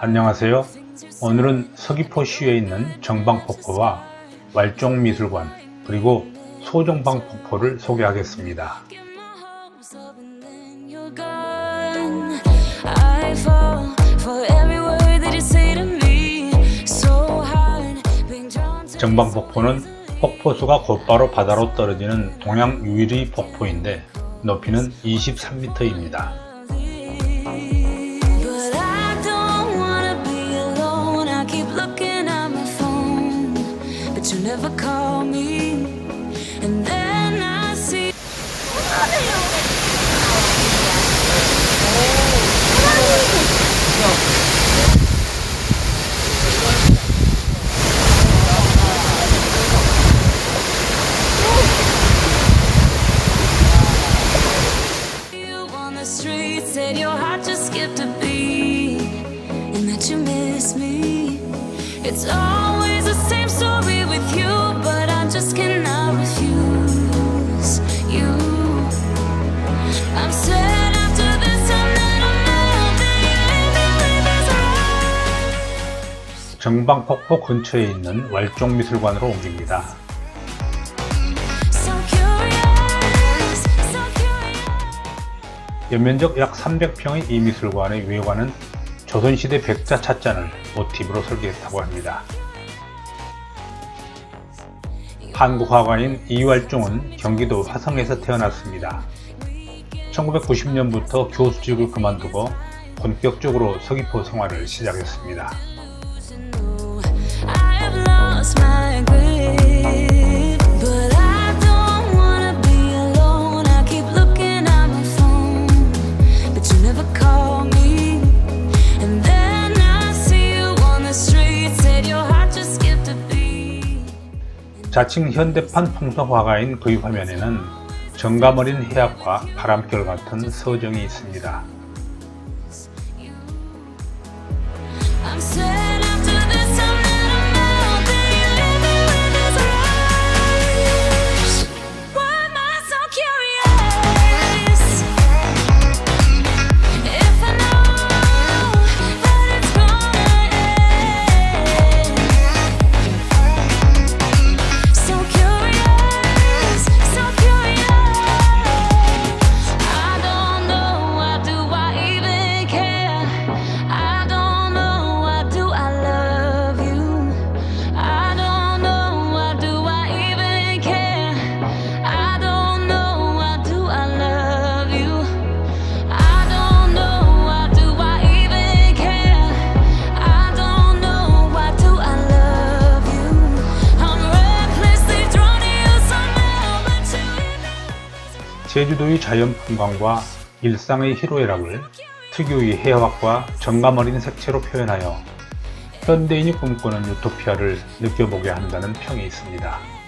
안녕하세요. 오늘은 서귀포시에 있는 정방폭포와 왈종미술관 그리고 소정방폭포를 소개하겠습니다. 정방폭포는 폭포수가 곧바로 바다로 떨어지는 동양 유일의 폭포인데 높이는 23m입니다. 정방폭포 근처에 있는 왈종미술관으로 옮깁니다. 연면적 약 300평의 이 미술관의 외관은 조선시대 백자 찻잔을 모티브로 설계했다고 합니다. 한국 화가인 이왈종은 경기도 화성에서 태어났습니다. 1990년부터 교수직을 그만두고 본격적으로 서귀포 생활을 시작했습니다. 자칭 현대판 풍속 화가인 그의 화면에는 정감 어린 해악과 바람결 같은 서정이 있습니다. 제주도의 자연 풍광과 일상의 희로애락을 특유의 해화과 정감 어린 색채로 표현하여 현대인이 꿈꾸는 유토피아를 느껴보게 한다는 평이 있습니다.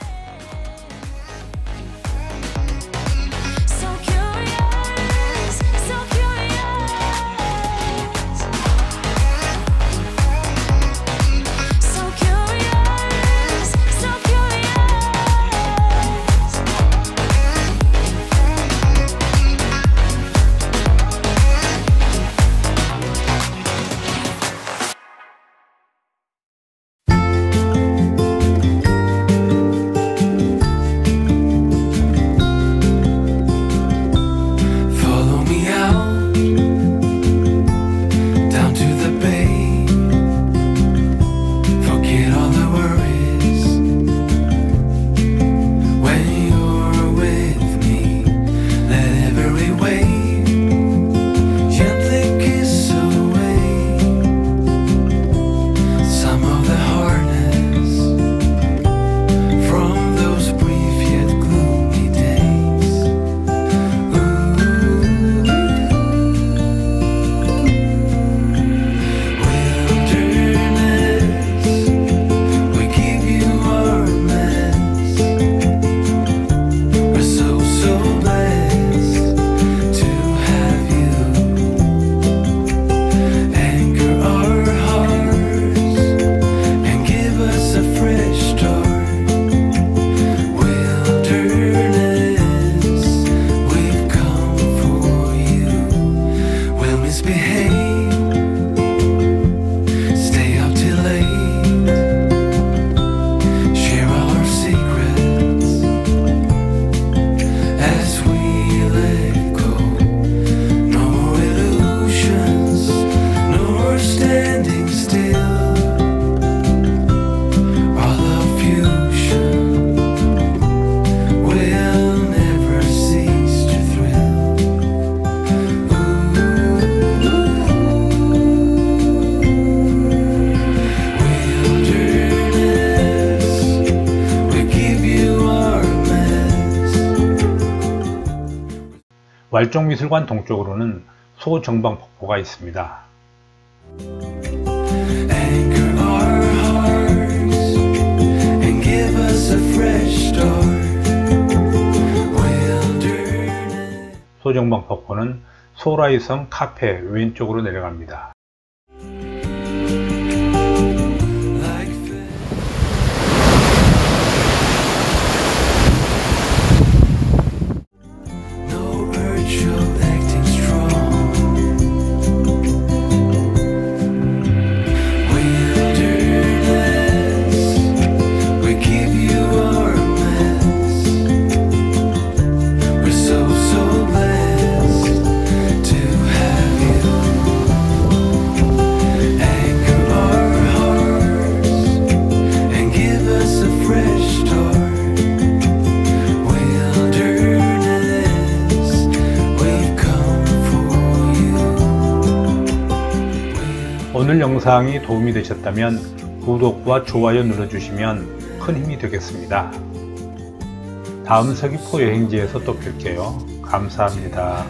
왈종미술관 동쪽으로는 소정방폭포가 있습니다. 소정방폭포는 소라이섬 카페 왼쪽으로 내려갑니다. 오늘 영상이 도움이 되셨다면 구독과 좋아요 눌러주시면 큰 힘이 되겠습니다. 다음 서귀포 여행지에서 또 뵐게요. 감사합니다.